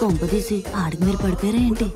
కొంపదీసి ఆడికి మీరు పడిపోయారా ఏంటి?